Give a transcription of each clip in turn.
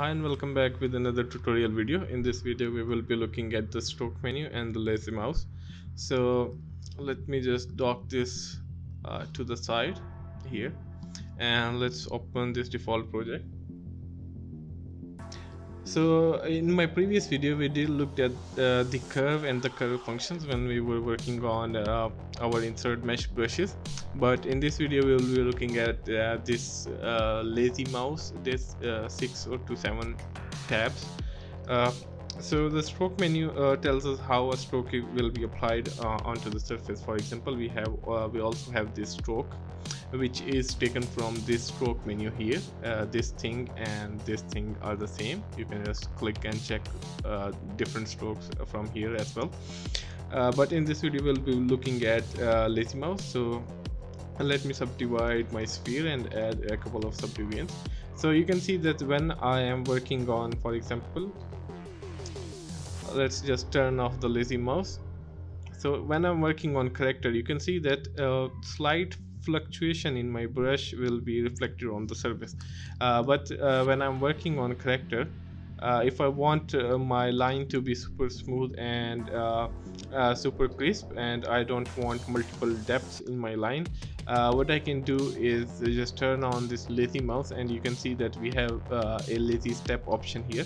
Hi and welcome back with another tutorial video. In this video we will be looking at the stroke menu and the lazy mouse. So let me just dock this uh, to the side here and let's open this default project so in my previous video we did look at uh, the curve and the curve functions when we were working on uh, our insert mesh brushes. But in this video we will be looking at uh, this uh, lazy mouse this uh, 6 or to 7 tabs. Uh, so the stroke menu tells us how a stroke will be applied onto the surface. For example we have we also have this stroke which is taken from this stroke menu here uh, this thing and this thing are the same. You can just click and check uh, different strokes from here as well. Uh, but in this video we'll be looking at lazy mouse. So let me subdivide my sphere and add a couple of subdivisions. So you can see that when I am working on for example let's just turn off the lazy mouse. So when I'm working on character you can see that uh, slight fluctuation in my brush will be reflected on the surface. Uh, but uh, when I'm working on character uh, if I want uh, my line to be super smooth and uh, uh, super crisp and I don't want multiple depths in my line what I can do is just turn on this lazy mouse and you can see that we have a lazy step option here.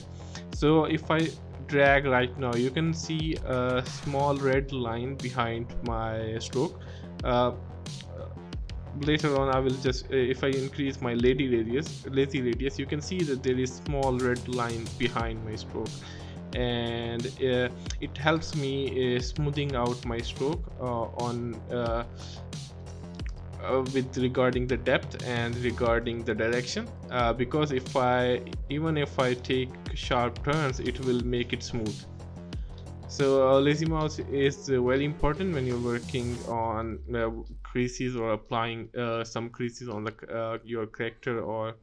So if I drag right now you can see a small red line behind my stroke later on I will just uh, if I increase my lazy radius lazy radius you can see that there is small red line behind my stroke. And uh, it helps me uh, smoothing out my stroke uh, on uh, uh, with regarding the depth and regarding the direction. Because if I even if I take sharp turns it will make it smooth so uh, lazy mouse is uh, very important when you're working on uh, creases or applying uh, some creases on the your character or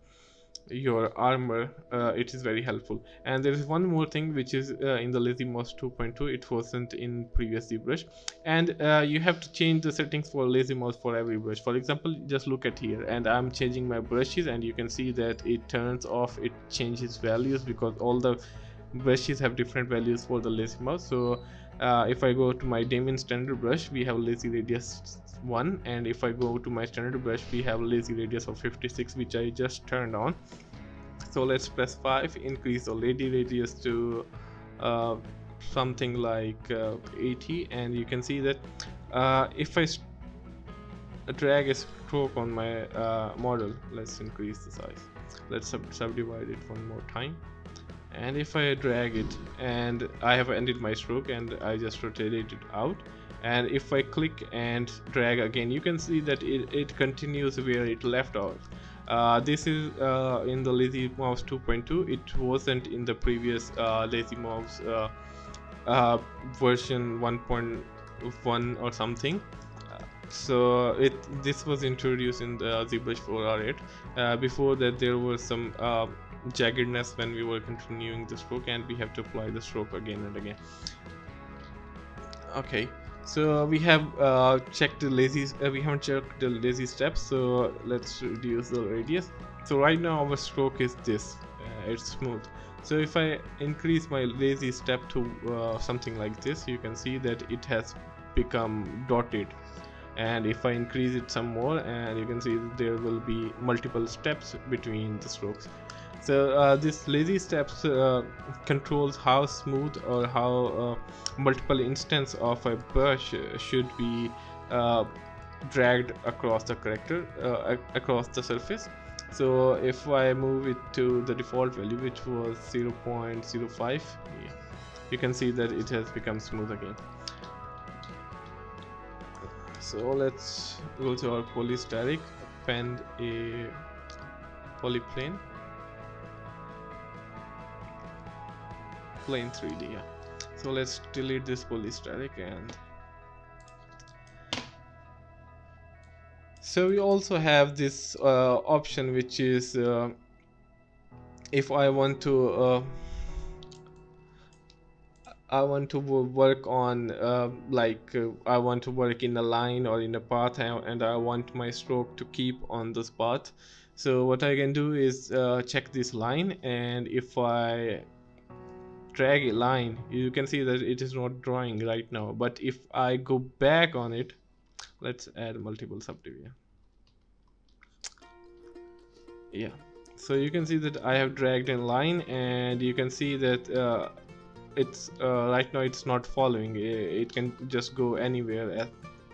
your armor uh, it is very helpful. And there is one more thing which is uh, in the lazy mouse 2.2 it wasn't in previous ZBrush. And uh, you have to change the settings for lazy mouse for every brush. For example just look at here. And I'm changing my brushes and you can see that it turns off it changes values because all the brushes have different values for the lazy mouse. So uh, if I go to my Dam Standard brush we have lazy radius 1 and if I go to my standard brush we have lazy radius of 56 which I just turned on. So let's press 5 increase the lazy radius to uh, something like uh, 80 and you can see that uh, if I drag a stroke on my uh, model let's increase the size. Let's sub subdivide it one more time and if I drag it and I have ended my stroke and I just rotate it out. And if I click and drag again you can see that it, it continues where it left off. Uh, this is uh, in the lazy mouse 2.2 it wasn't in the previous uh, lazy mouse uh, uh, version 1.1 or something. So it this was introduced in the ZBrush 4R8 uh, before that there were some jaggedness when we were continuing the stroke and we have to apply the stroke again and again. Okay so we have uh, checked the lazy uh, we haven't checked the lazy steps so let's reduce the radius. So right now our stroke is this uh, it's smooth. So if I increase my lazy step to uh, something like this you can see that it has become dotted. And if I increase it some more and you can see there will be multiple steps between the strokes so uh, this lazy steps uh, controls how smooth or how uh, multiple instance of a brush should be uh, dragged across the character uh, across the surface. So if I move it to the default value which was 0.05 you can see that it has become smooth again. So let's go to our polystatic append a polyplane plane 3d yeah so let's delete this polystatic and so we also have this uh, option which is uh, if I want to uh, I want to work on uh, like uh, I want to work in a line or in a path and I want my stroke to keep on this path. So what I can do is uh, check this line and if I drag a line you can see that it is not drawing right now. But if I go back on it let's add multiple subdivision yeah. So you can see that I have dragged in line and you can see that uh, it's uh, right now it's not following. It can just go anywhere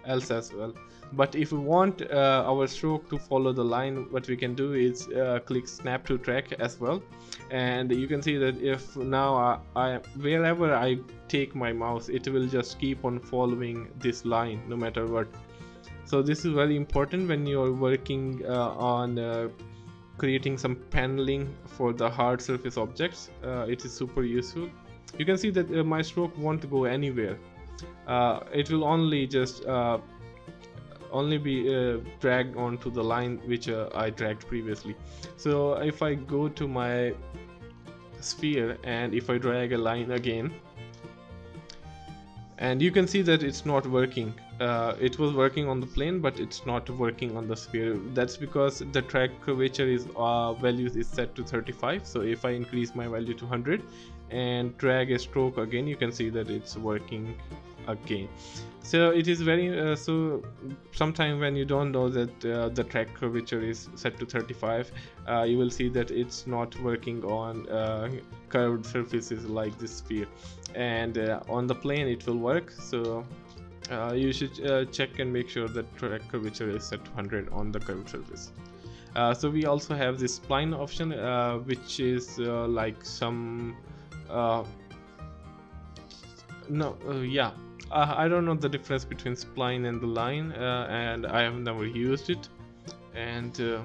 else as well but if we want uh, our stroke to follow the line what we can do is uh, click snap to track as well. And you can see that if now I, I, wherever I take my mouse it will just keep on following this line no matter what. So this is very important when you're working uh, on uh, creating some paneling for the hard surface objects. Uh, it is super useful. You can see that uh, my stroke won't go anywhere. It will only just only be uh, dragged onto the line which uh, I dragged previously. So if I go to my sphere and if I drag a line again and you can see that it's not working. Uh, it was working on the plane but it's not working on the sphere. That's because the track curvature is uh, value is set to 35 so if I increase my value to 100 and drag a stroke again you can see that it's working again. So it is very uh, so sometime when you don't know that uh, the track curvature is set to 35 uh, you will see that it's not working on uh, curved surfaces like this sphere. And uh, on the plane it will work so uh, you should check and make sure that track curvature is set to 100 on the curved surface. So we also have this spline option which is like some no yeah. Uh, I don't know the difference between spline and the line uh, and I have never used it. And uh,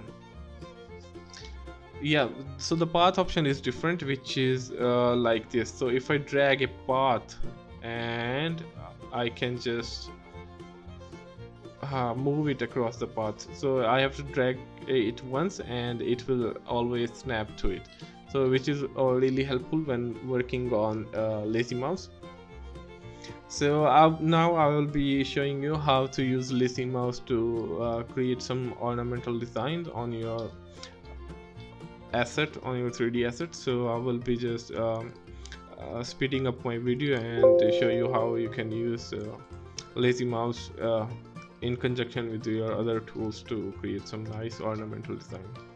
yeah so the path option is different which is uh, like this. So if I drag a path and I can just uh, move it across the path. So I have to drag it once and it will always snap to it so which is uh, really helpful when working on lazy mouse so uh, now I will be showing you how to use Lazy Mouse to uh, create some ornamental designs on your asset on your 3d asset so I will be just um, uh, speeding up my video and show you how you can use uh, Lazy Mouse uh, in conjunction with your other tools to create some nice ornamental design.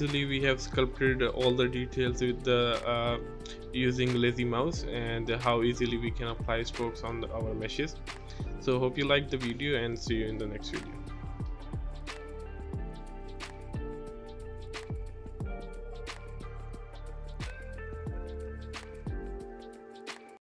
Easily we have sculpted all the details with the uh, using lazy mouse and how easily we can apply strokes on the, our meshes. So hope you like the video and see you in the next video